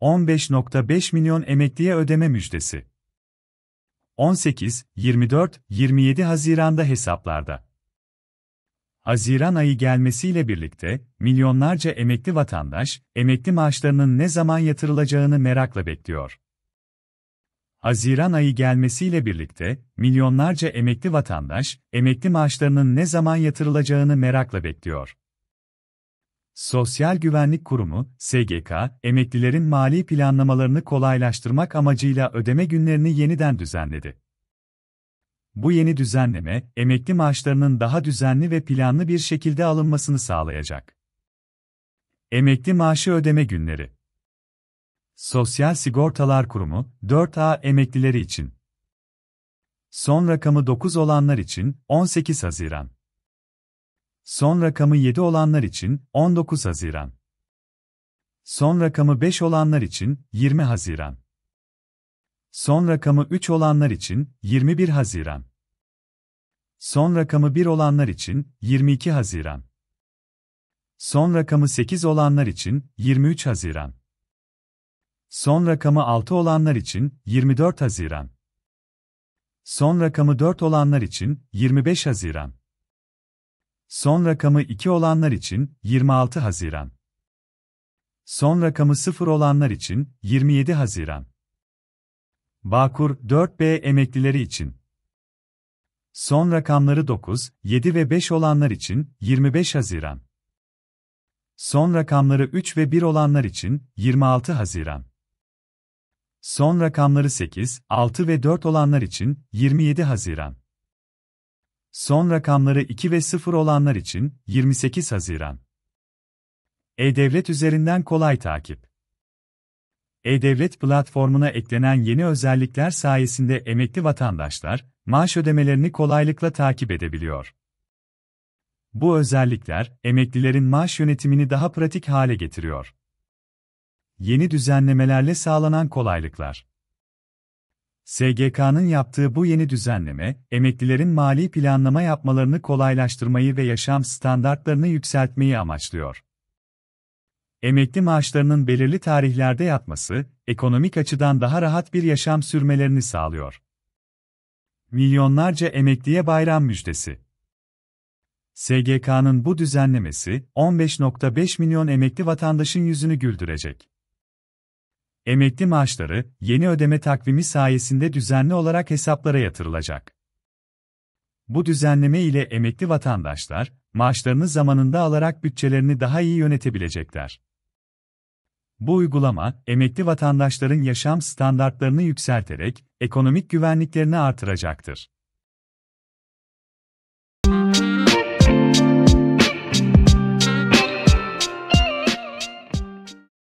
15.5 milyon emekliye ödeme müjdesi. 18, 24, 27 Haziran'da hesaplarda. Haziran ayı gelmesiyle birlikte milyonlarca emekli vatandaş emekli maaşlarının ne zaman yatırılacağını merakla bekliyor. Haziran ayı gelmesiyle birlikte milyonlarca emekli vatandaş emekli maaşlarının ne zaman yatırılacağını merakla bekliyor. Sosyal Güvenlik Kurumu, SGK, emeklilerin mali planlamalarını kolaylaştırmak amacıyla ödeme günlerini yeniden düzenledi. Bu yeni düzenleme, emekli maaşlarının daha düzenli ve planlı bir şekilde alınmasını sağlayacak. Emekli maaşı ödeme günleri Sosyal Sigortalar Kurumu, 4A emeklileri için. Son rakamı 9 olanlar için 18 Haziran. Son rakamı 7 olanlar için 19 Haziran. Son rakamı 5 olanlar için 20 Haziran. Son rakamı 3 olanlar için 21 Haziran. Son rakamı 1 olanlar için 22 Haziran. Son rakamı 8 olanlar için 23 Haziran. Son rakamı 6 olanlar için 24 Haziran. Son rakamı 4 olanlar için 25 Haziran. Son rakamı 2 olanlar için 26 Haziran. Son rakamı 0 olanlar için 27 Haziran. Bağkur 4B emeklileri için. Son rakamları 9, 7 ve 5 olanlar için 25 Haziran. Son rakamları 3 ve 1 olanlar için 26 Haziran. Son rakamları 8, 6 ve 4 olanlar için 27 Haziran. Son rakamları 2 ve 0 olanlar için 28 Haziran. E-Devlet üzerinden kolay takip. E-Devlet platformuna eklenen yeni özellikler sayesinde emekli vatandaşlar maaş ödemelerini kolaylıkla takip edebiliyor. Bu özellikler emeklilerin maaş yönetimini daha pratik hale getiriyor. Yeni düzenlemelerle sağlanan kolaylıklar SGK'nın yaptığı bu yeni düzenleme, emeklilerin mali planlama yapmalarını kolaylaştırmayı ve yaşam standartlarını yükseltmeyi amaçlıyor. Emekli maaşlarının belirli tarihlerde yatması, ekonomik açıdan daha rahat bir yaşam sürmelerini sağlıyor. Milyonlarca emekliye bayram müjdesi. SGK'nın bu düzenlemesi, 15.5 milyon emekli vatandaşın yüzünü güldürecek. Emekli maaşları, yeni ödeme takvimi sayesinde düzenli olarak hesaplara yatırılacak. Bu düzenleme ile emekli vatandaşlar, maaşlarını zamanında alarak bütçelerini daha iyi yönetebilecekler. Bu uygulama, emekli vatandaşların yaşam standartlarını yükselterek, ekonomik güvenliklerini artıracaktır.